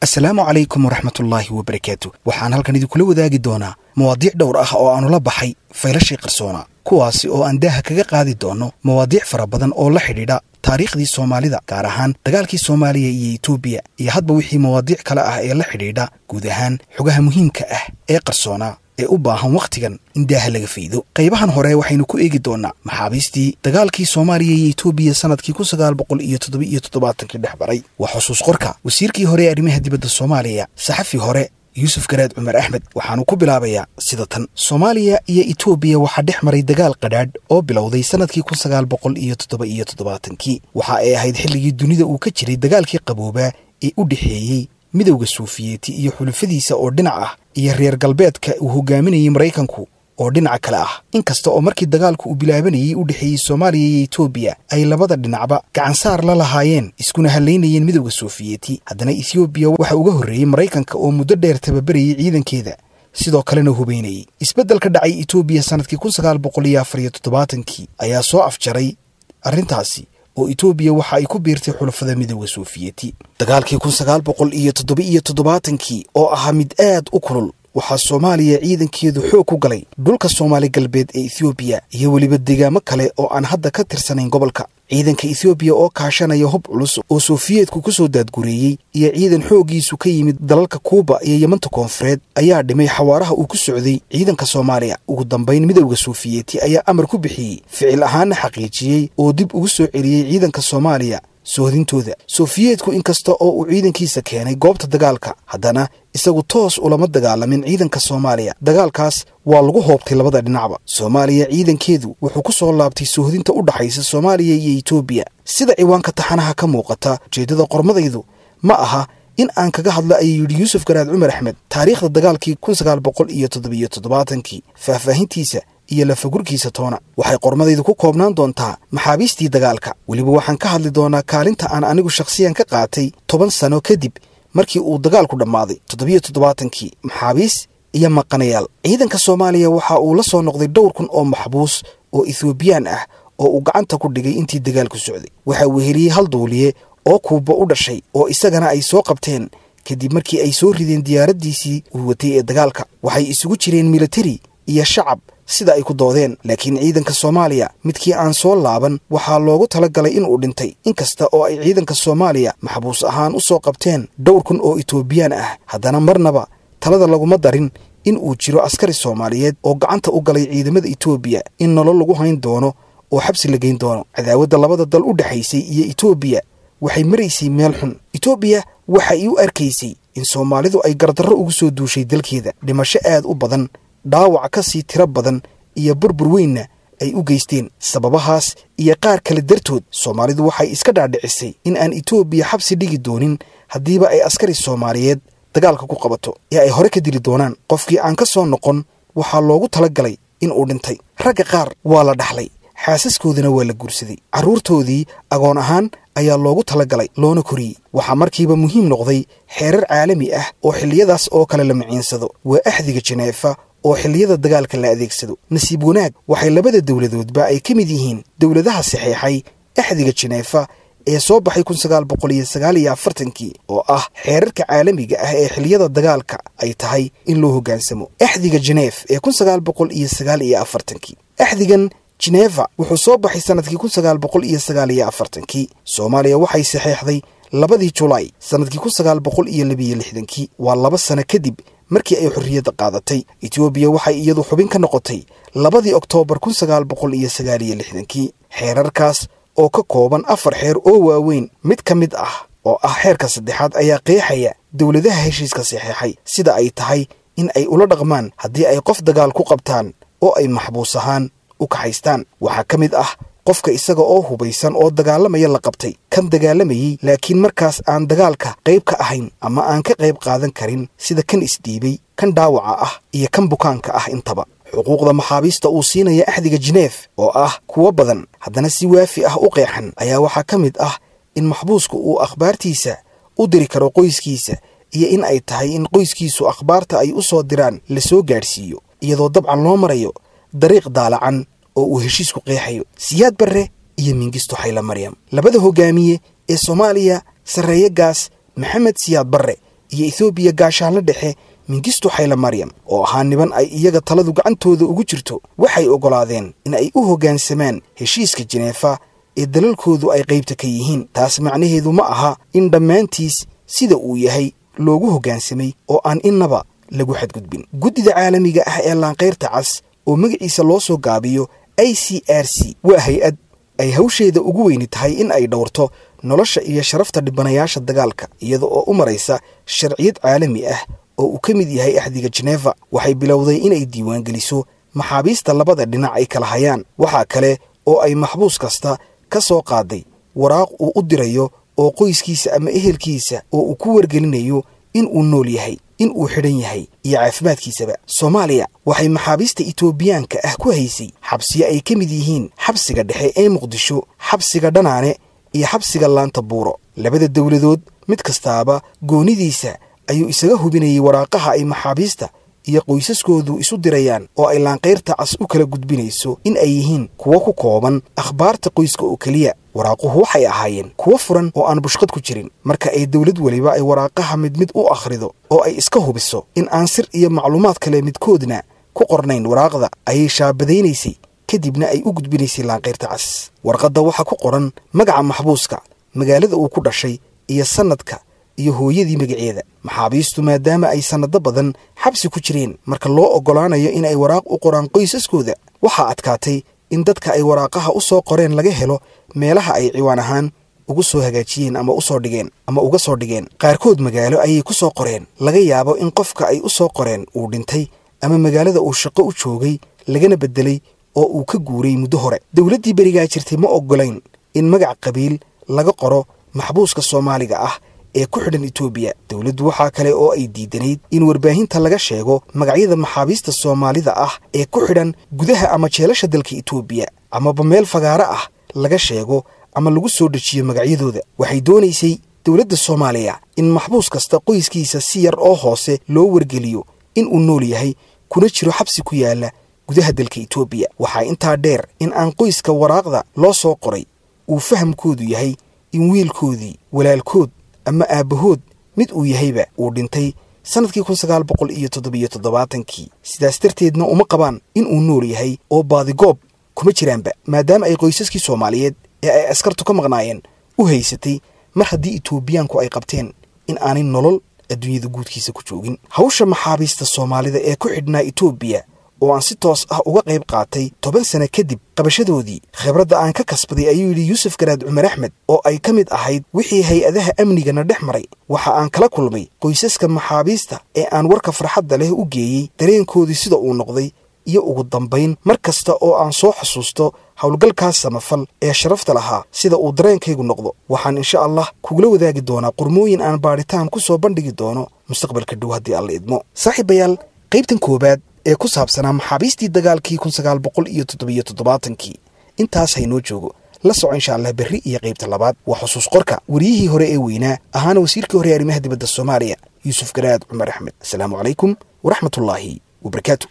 asalaamu calaykum waraxmatullaahi wabarakaatu waxaan halkan idinkula wadaagi doonaa mawaadiic dhowr ah oo aanu la baxay faylashii qarsoona kuwaasi oo aan daaha kaga qaadi doonno mawaadiic fara badan oo la xidhiidha taariikhdii soomaalida gaar ahaan dagaalkii soomaaliya iyo etoobiya iyo hadba wixii mawaadiic kale ah ee la xidhiidha guud ahaan xogaha muhiimka ah ee qarsoonaa ee u baahan wakhtigan in daaha laga faydo. Qaybahan hore waxaynu ku eegi doonnaa maxaabiistii dagaalkii soomaaliya iyo etoobiya sannadkii kun sagaal boqol iyo toddoba-iyo toddobaatankii dhex baray. Waa xusuus qorka. Wasiirkii hore ee arrimaha dibadda soomaaliya saxafi hore yuusuf garaad cumar axmed waxaanu ku bilaabayaa sida tan. Soomaaliya iyo etoobiya waxaa dhex maray dagaal qadhaadh oo bilowday sannadkii kun sagaal boqol iyo toddoba iyo toddobaatankii waxa ay ahayd xilligii dunida uu ka jiray dagaalkii qaboobaa ee u dhexeeyey midowda suufiyeeti iyo xulufadiisa oo dhinac ah iyo reer galbeedka uu hogaaminayay maraykanku oo dhinaca kale ah. Inkasta oo markii dagaalku uu bilaabanayey u dhexeeyey soomaaliya iyo etoobiya ay labada dhinacba gacansaar la lahaayeen iskuna hallaynayeen midowda suufiyeeti haddana etoobiya waxa uga horreeyey maraykanka oo muddo dheer tababarayay ciidankeeda sidoo kalena hubaynayey isbeddelka dhacay etoobiya sannadkii kun sagaal boqol iyo afar iyo toddobaatankii ayaa soo afjaray arrintaasi oo etoobiya waxa ay ku biirtay xulafada midowda suufiyeeti dagaalkii kun sagaal boqol iyo toddoba iyo toddobaatankii oo ahaa mid aad u kulul waxaa soomaaliya ciidankeedu xoog ku galay dhulka soomaali galbeed ee ethoobiya iyo weliba deegaamo kale oo aan hadda ka tirsanayn gobolka. Ciidanka ethoobiya oo kaashanaya hub culus oo sofiyeetku ku soo daadgureeyey iyo ciidan xooggiisu ka yimid dalalka kuuba iyo yemanta koonfureed ayaa dhimay xawaaraha uu ku socday ciidanka soomaaliya. Ugu dambayn midowda suufiyeeti ayaa amar ku bixiyey ficil ahaanna xaqiijiyey oo dib ugu soo celiyey ciidanka soomaaliya soohdintooda sofiyeetku inkasta oo uu ciidankiisa keenay goobta dagaalka haddana isagu toos ulama dagaalamin ciidanka soomaaliya. Dagaalkaas waa lagu hoobtay labada dhinacba. Soomaaliya ciidankeedu wuxuu ku soo laabtay soohdinta u dhaxaysa soomaaliya iyo etoobiya sida ciwaanka taxanaha ka muuqata ujeeddada qormadaydu ma aha in aan kaga hadlo ayuu yidhi yuusuf garaad cumar axmed taariikhda dagaalkii kun sagaal boqol iyo toddobiyo toddobaatankii faahfaahintiisa iyo lafagurkiisa toona. Waxay qormadaydu ku koobnaan doontaa maxaabiistii dagaalka. Weliba waxaan ka hadli doonaa kaalinta aan anigu shakhsiyan ka qaatay toban sano kadib markii uu dagaalku dhammaaday. Toddobiyo toddobaatankii maxaabiis iyo maqanayaal. Ciidanka soomaaliya waxa uu la soo noqday dhowr kun oo maxbuus oo ethoobiyan ah oo uu gacanta ku dhigay intii dagaalku socday. Waxaa weheliyey hal duuliye oo kuuba u dhashay oo isagana ay soo qabteen kadib markii ay soo rideen diyaaraddiisii uu watay ee dagaalka. Waxay isugu jireen militari iyo shacab sida ay ku doodeen laakiin ciidanka soomaaliya midkii aan soo laaban waxaa loogu tala galay inuu dhintay. Inkasta oo ay ciidanka soomaaliya maxbuus ahaan u soo qabteen dhowr kun oo etoobiyaan ah haddana marnaba talada laguma darin in uu jiro askari soomaaliyeed oo gacanta u galay ciidamada etoobiya in nolol lagu hayn doono oo xabsi la geyn doono. Cadaawadda labada dal u dhexaysay iyo etoobiya waxay maraysay meel xun. Etoobiya waxay u arkaysay in soomaalidu ay gardarro ugu soo duushay dalkeeda. Dhimasho aad u badan dhaawac ka sii tiro badan iyo burbur weynna ay u geysteen. Sababahaas iyo qaar kale dartood soomaalidu waxay iska dhaadhicisay in aan etoobiya xabsi dhigi doonin haddiiba ay askari soomaaliyeed dagaalka ku qabato. Ee ay hore ka dili doonaan qofkii aan ka soo noqon waxaa loogu tala galay in uu dhintay. Ragga qaar waa la dhaxlay xaasaskoodana waa la guursaday. Carruurtoodii agoon ahaan ayaa loogu tala galay loona koriyey. Waxaa markiiba muhiim noqday xeerar caalami ah oo xilliyadaas oo kale la miciinsado waa axdiga jeneefa oo xilliyada dagaalka la adeegsado nasiib wanaag waxay labada dowladoodba ay ka mid yihiin dowladaha saxeexay axdiga jeneefa ee soo baxay afartankii oo ah xeerarka caalamiga ah ee xilliyada dagaalka ay tahay in loo hoggaansamo axdiga jeneef ee afartankii axdigan jeneva wuxuu soo baxay sannadkii soomaaliya waxay saxeexday labadii julaay sannadkii waa laba sano kadib markii ay xorriyadda qaadatay etoobiya waxay iyadu xubin ka noqotay labadii oktoobar kun sagaal boqol iyo sagaal iyo lixdankii xeerarkaas oo ka kooban afar xeer oo waaweyn. Mid ka mid ah oo ah xeerka saddexaad ayaa qeexaya dowladaha heshiiska saxeexay sida ay tahay in ay ula dhaqmaan haddii ay qof dagaal ku qabtaan oo ay maxbuus ahaan u kaxaystaan. Waxaa ka mid ah qofka isaga oo hubaysan oo dagaalamaya la qabtay. Kan dagaalamayey laakiin markaas aan dagaalka qayb ka ahayn ama aan ka qayb qaadan karin sida kan isdhiibay kan dhaawaca ah iyo kan bukaanka ah intaba. Xuquuqda maxaabiista uu siinaya axdiga jeneef oo ah kuwo badan haddana si waafi ah u qeexan ayaa waxaa ka mid ah in maxbuusku uu akhbaartiisa u diri karo qoyskiisa iyo in ay tahay in qoyskiisu akhbaarta ay u soo diraan la soo gaadhsiiyo iyadoo dabcan loo marayo dariiq daalacan oo uu heshiisku qeexayo siyaad barre iyo mingisto xayla maryam. Labada hogaamiye ee soomaaliya sarreeye gaas maxamed siyaad barre iyo ethoobiya gaashaanla dhexe mingisto xayla maryam oo ahaa niban ay iyaga taladu gacantooda ugu jirto waxay oggolaadeen in ay u hoggaansamaan heshiiska jeneefa ee dalalkoodu ay qaybta ka yihiin. Taas macnaheedu ma aha in dhammaantiis sida uu yahay loogu hoggaansamay oo aan innaba lagu xadgudbin. Guddida caalamiga ah ee laanqayrta cas oo magaciisa loo soo gaabiyo i c r c waa hay'ad ay hawsheeda ugu weyni tahay in ay dhowrto nolosha iyo sharafta dhibanayaasha dagaalka iyada oo u maraysa sharciyad caalami ah oo uu ka mid yahay axdiga jeneeva waxay bilowday inay diiwaangeliso maxaabiista labada dhinac ay kala hayaan. Waxaa kale oo ay maxbuus kasta ka soo qaaday waraaq uu u dirayo oo qoyskiisa ama ehelkiisa oo uu ku wargelinayo in uu nool yahay in uu xidhan yahay iyo caafimaadkiisaba. Soomaaliya waxay maxaabiista itoobiyaanka ah ku haysay xabsiyo ay ka mid yihiin xabsiga dhexe ee muqdisho xabsiga dhanaane iyo xabsiga laanta buuro. Labada dowladood mid kastaaba goonidiisa ayuu isaga hubinayay waraaqaha ay maxaabiista iyo qoysaskoodu isu dirayaan oo ay laanqayrta cas u kala gudbinayso in ay yihiin kuwo ku kooban akhbaarta qoyska oo keliya. Waraaquhu waxay ahaayeen kuwo furan oo aan bushqad ku jirin. Marka ay dowlad weliba ay waraaqaha mid mid u akhrido oo ay iska hubiso in aan sir iyo macluumaad kale midkoodna ku qornayn waraaqda ayay shaabadaynaysay. Kadibna ay u gudbinaysay laanqayrta cas warqadda waxaa ku qoran magaca maxbuuska magaalada uu ku dhashay iyo sannadka iyo hooyadii magaceeda. Maxaabiistu maadaama ay sannado badan xabsi ku jireen marka loo oggolaanayo in ay waraaq u qoraan qoysaskooda waxaa adkaatay in dadka ay waraaqaha u soo qoreen laga helo meelaha ay ciwaan ahaan ugu soo hagaajiyeen ama u soo dhigeen ama uga soo dhigeen. Qaarkood magaalo ayay ku soo qoreen laga yaabo in qofka ay u soo qoreen uu dhintay ama magaalada uu shaqo u joogay lagana beddelay oo uu ka guuray muddo hore. Dowladdii berigaa jirtay ma oggolayn in magac qabiil laga qoro maxbuuska soomaaliga ah ee ku xidhan etoobiya dowladdu waxaa kale oo ay diidanayd in warbaahinta laga sheego magacyada maxaabiista soomaalida ah ee ku xidhan gudaha ama jeelasha dalka etoobiya amaba meel fagaaro ah laga sheego ama lagu soo dejiyo magacyadooda. Waxay doonaysay dowladda soomaaliya in maxbuus kasta qoyskiisa si yar oo hoose loo wargeliyo in uu nool yahay kuna jiro xabsi ku yaalla gudaha dalka etoobiya waxaa intaa dheer in aan qoyska waraaqda loo soo qoray uu fahamkoodu yahay in wiilkoodii walaalkood ama aabbahood mid uu yahayba uu dhintay sannadkii kun sagaal boqol iyo toddobiyo toddobaatankii sidaas darteedna uma qabaan in uu nool yahay oo baadigoob kuma jiraanba maadaama ay qoysaskii soomaaliyeed ee ay askartu ka maqnaayeen u haysatay mar haddii etoobiyaanku ay qabteen in aanay nolol adduunyada guudkiisa ku joogin. Hawsha maxaabiista soomaalida ee ku xidhnaa etoobiya oo aan si toos ah uga qayb qaatay toban sano kadib qabashadoodii. Khibradda aan ka kasbaday ayuu yidhi yuusuf garaad cumar axmed oo ay ka mid ahayd wixii hay'adaha amnigana dhex maray. Waxa aan kala kulmay qoysaska maxaabiista ee aan warka farxadda leh u geeyey dareenkoodii sida uu noqday iyo ugu dambayn mar kasta oo aan soo xusuusto howlgalkaas samafal ee sharafta lahaa sida uu dareenkaygu noqdo. Waxaan insha allah kugula wadaagi doonaa qormooyin aan baadhitaan ku soo bandhigi doono mustaqbalka dhow haddii alla idmo. Saaxiibayaal qaybtan koowaad ee ku saabsanaa maxaabiistii dagaalkii intaas haynoo joogo la soco insha allah berri iyo qaybta labaad waa xusuus qorka wariyihii hore ee weynaa ahaana wasiirkii hore arrimaha dibadda soomaaliya yuusuf garaad cumar axmed. Asalaamu calaykum waraxmatullaahi wabarakaatu